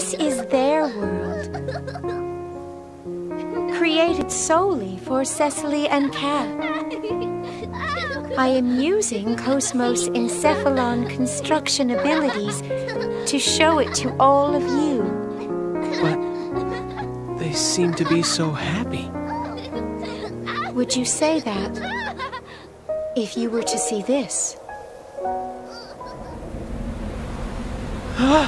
This is their world. Created solely for Cecily and Cat. I am using KOS-MOS Encephalon construction abilities to show it to all of you. But they seem to be so happy. Would you say that if you were to see this? Ah!